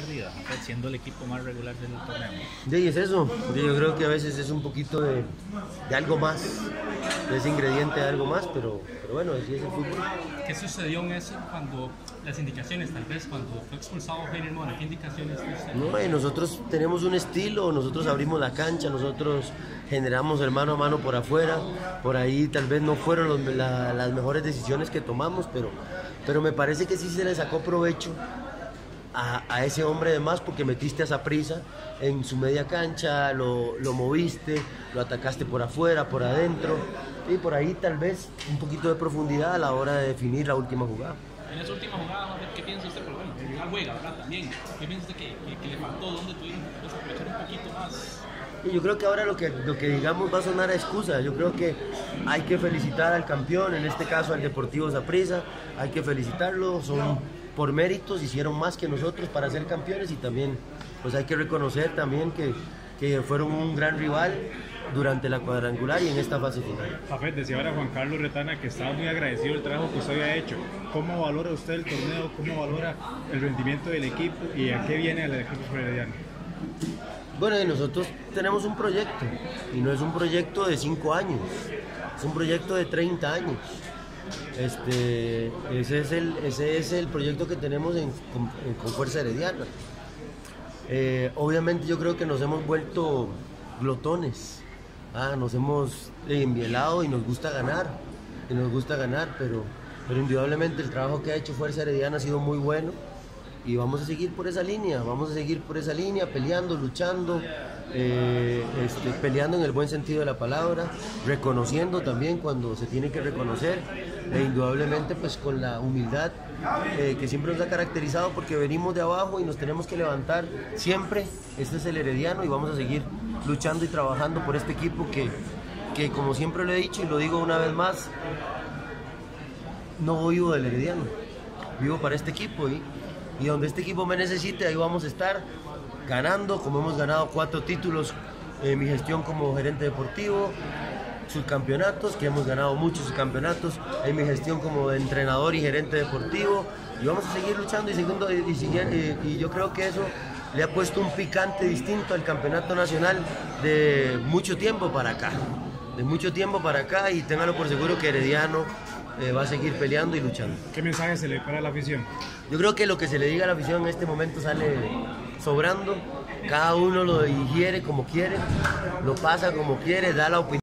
perdida, siendo el equipo más regular del torneo. Sí, es eso. Yo creo que a veces es un poquito de, de algo más, de ese ingrediente de algo más, pero, pero bueno, así es el fútbol. ¿Qué sucedió en eso cuando las indicaciones, tal vez cuando fue expulsado Heiner Mora? ¿Qué indicaciones? No, y nosotros tenemos un estilo, nosotros abrimos la cancha, nosotros generamos el mano a mano por afuera, por ahí tal vez no fueron los- la- las mejores decisiones que tomamos, pero, pero me parece que sí se le sacó provecho a, a ese hombre de más porque metiste a esa prisa en su media cancha, lo, lo moviste, lo atacaste por afuera, por adentro, y por ahí tal vez un poquito de profundidad a la hora de definir la última jugada. En esa última jugada, ¿qué piensa usted? Porque bueno, el rival juega, ¿verdad? También. ¿Qué piensa usted que, que- que le faltó? ¿Dónde tuvieron que aprovechar un poquito más? Y yo creo que ahora lo que, lo que digamos va a sonar a excusa. Yo creo que hay que felicitar al campeón, en este caso al Deportivo Zaprisa. Hay que felicitarlo, son por méritos, hicieron más que nosotros para ser campeones y también pues hay que reconocer también que, que fueron un gran rival durante la cuadrangular y en esta fase final. Jafet, decía ahora Juan Carlos Retana que estaba muy agradecido del trabajo que usted había hecho. ¿Cómo valora usted el torneo? ¿Cómo valora el rendimiento del equipo? ¿Y a qué viene el equipo herediano? Bueno, nosotros tenemos un proyecto y no es un proyecto de 5 años, es un proyecto de 30 años. Este, ese, es el, ese es el proyecto que tenemos en, con, Fuerza Herediana. Eh, obviamente yo creo que nos hemos vuelto glotones, ah, nos hemos envielado y nos gusta ganar, y nos gusta ganar, pero, pero indudablemente el trabajo que ha hecho Fuerza Herediana ha sido muy bueno y vamos a seguir por esa línea, vamos a seguir por esa línea, peleando, luchando, eh, este, peleando en el buen sentido de la palabra, reconociendo también cuando se tiene que reconocer, e indudablemente pues con la humildad eh, que siempre nos ha caracterizado porque venimos de abajo y nos tenemos que levantar siempre, este es el herediano y vamos a seguir luchando y trabajando por este equipo que, que como siempre lo he dicho y lo digo una vez más, no vivo del Herediano, vivo para este equipo y, y donde este equipo me necesite, ahí vamos a estar ganando, como hemos ganado cuatro títulos en mi gestión como gerente deportivo, subcampeonatos, que hemos ganado muchos subcampeonatos en mi gestión como entrenador y gerente deportivo, y vamos a seguir luchando y, segundo, y, y yo creo que eso le ha puesto un picante distinto al campeonato nacional de mucho tiempo para acá, de mucho tiempo para acá, y téngalo por seguro que Herediano eh, va a seguir peleando y luchando. ¿Qué mensaje se le para la afición? Yo creo que lo que se le diga a la afición en este momento sale sobrando. Cada uno lo digiere como quiere, lo pasa como quiere, da la opinión.